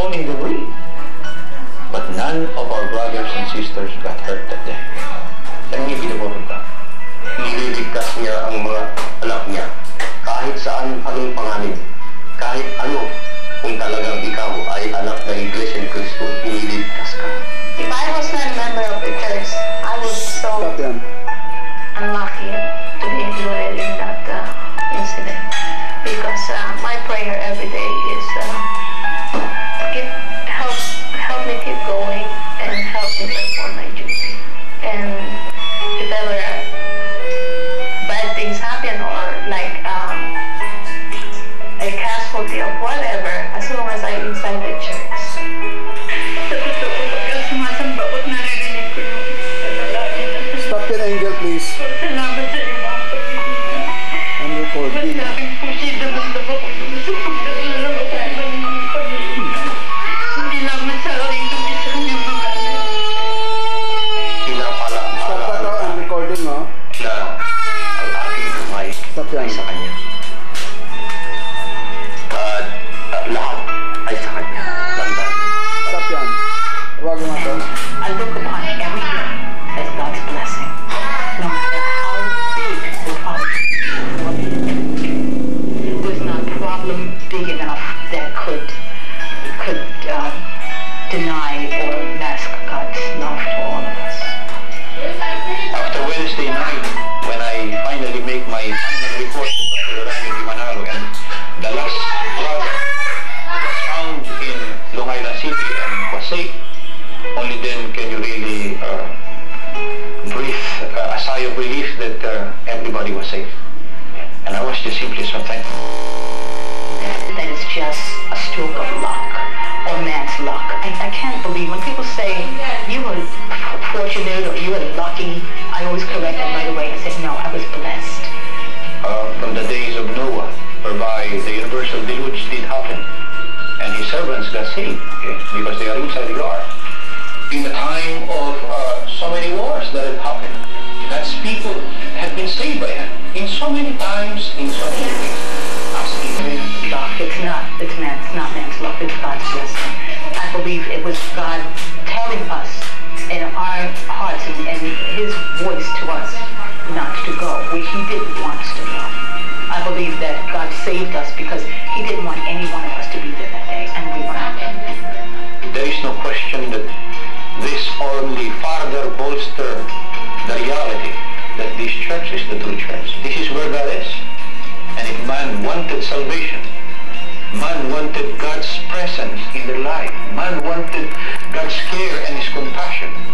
performing the. But none of our brothers and sisters got hurt that day. Alam niyo, ginawa ka. Nililigtas niya ang mga anak niya. Kahit saan anong panganib. Kahit ano kung talagang that city, okay? Because they are inside the yard. In the time of uh, so many wars that have happened, that's people have been saved by that. In so many times, in so many ways. It's not, it's not, it's not it's not man's luck, it's God's wisdom. I believe it was God telling us in our hearts and, and his voice to us not to go where he didn't want us to go. I believe that God saved us because he didn't want anyone else. wanted salvation. Man wanted God's presence in their life. Man wanted God's care and His compassion.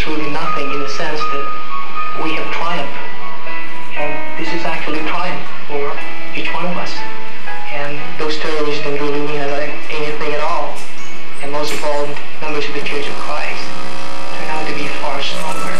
is really nothing in the sense that we have triumphed. And this is actually triumph for each one of us. And those terrorists don't really mean anything at all. And most of all, members of the Church of Christ turn out to be far stronger.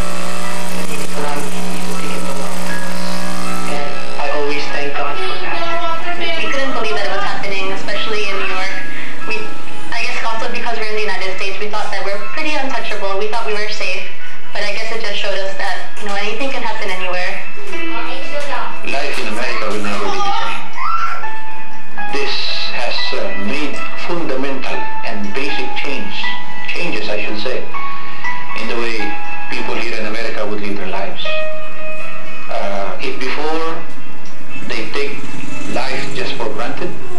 life just for granted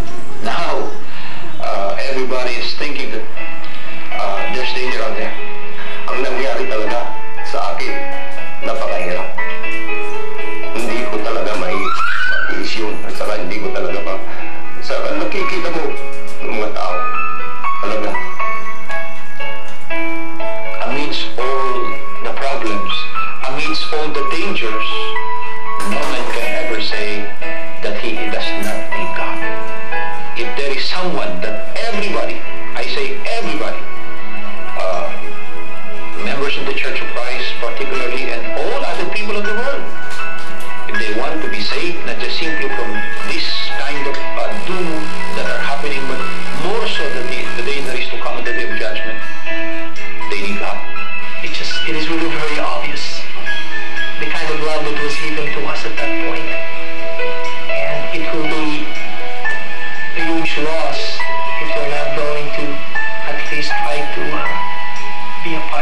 one.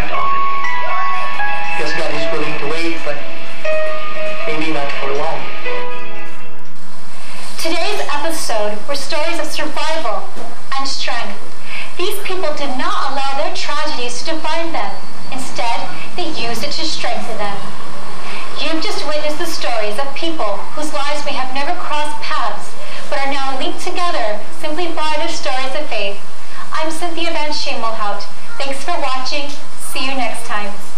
Part. Because God is willing to wait, but maybe not for long. Today's episode were stories of survival and strength. These people did not allow their tragedies to define them. Instead, they used it to strengthen them. You've just witnessed the stories of people whose lives may have never crossed paths, but are now linked together simply by their stories of faith. I'm Cynthia Van Schemelhout. Thanks for watching. See you next time.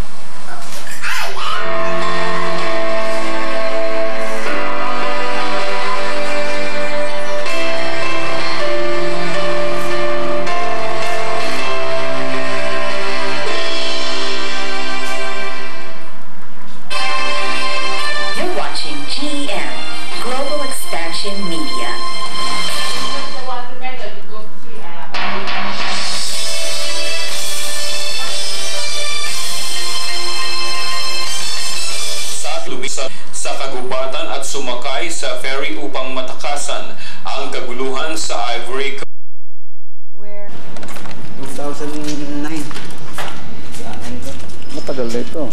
Sa kagubatan at sumakay sa ferry upang matakasan ang kaguluhan sa Ivory Coast. 2009. Saan ano ito? Matagal na ito.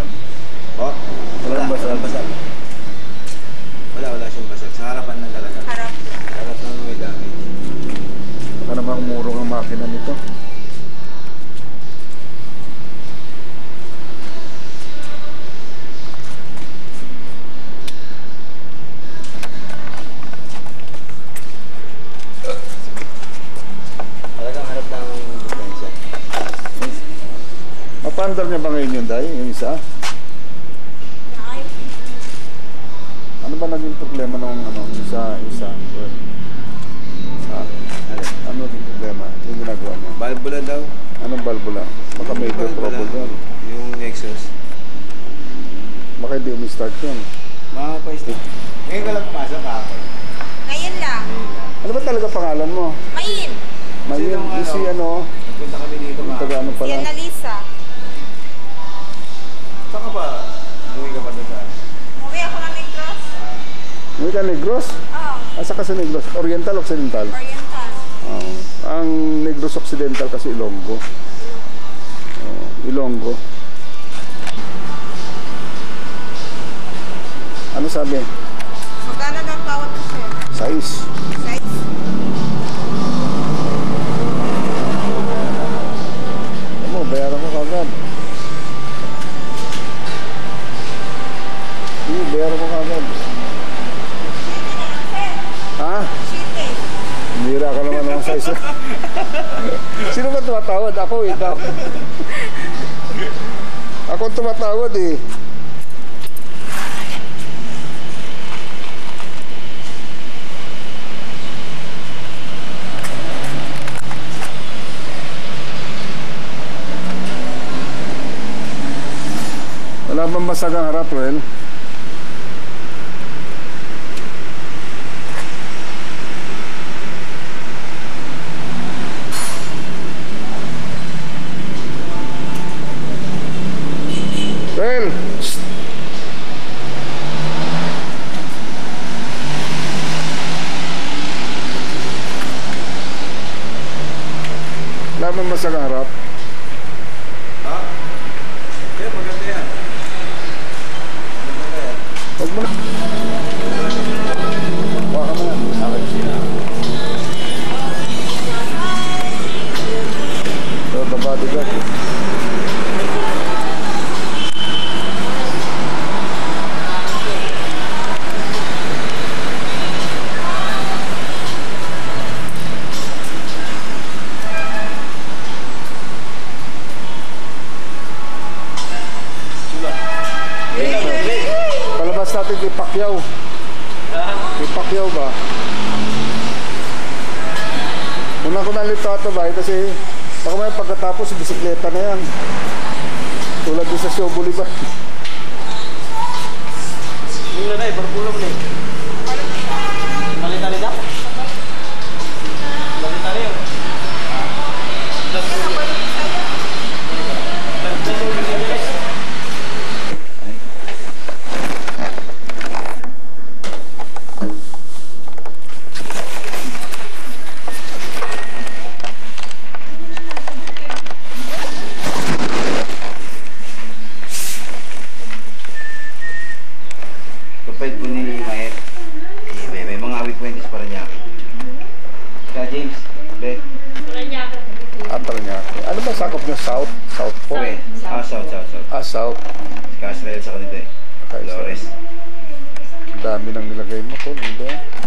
Sa tagiliran. Oh, wala. Walang basag. Basag. Wala, wala siyang basag. Sa harapan lang talaga. Harap. Harap lang may damage. Baka naman umurong ang makina nito. Mapandar niya ba ngayon yun, Day? Yung isa? Ano ba naging problema nung ano, isa, isa? Well, ha? Ano? Ano naging problema? Yung ginagawa niya? Balbula daw. Anong valvula? Baka may Yung trouble yun. Yung exhaust. Baka hindi umi-start yun. Makaka-stick. Ngayon ka lang pumasok kahapon. Ngayon lang. Ngayon lang. Ano ba talaga pangalan mo? Mayin. Mayin, yung si ano, Nagpunta kami dito yung taga ano pala? Yan na ka Negros? Oh, Asa ka sa Negros? Oriental, Occidental? Oriental. Oo. ang Negros Occidental kasi Ilonggo. Oo, Ilonggo. Ano sabi? Magkano ang bawat kasi? Size. Size? Ano, bayaran ko kagad. Sige, bayaran ko kagad. Mira ka naman ng size. Sino ba tumatawad? Ako, ikaw. Ako tumatawad eh. Wala bang masagang harap, Roel? Roel! Bolivar. Yung na eh, barbulo na eh. Tali-tali na? Tali-tali yun. Kapait po ni Mayet. Eh, may, may mga awit po para niya. Kaya James, be. Atal niya. Ano ba sakop niya? South? South po? Be. Ah, south, south, south. Ah, South. Kaya Israel sa kanila eh. Okay, Flores. Dami nang nilagay mo to. Hindi. The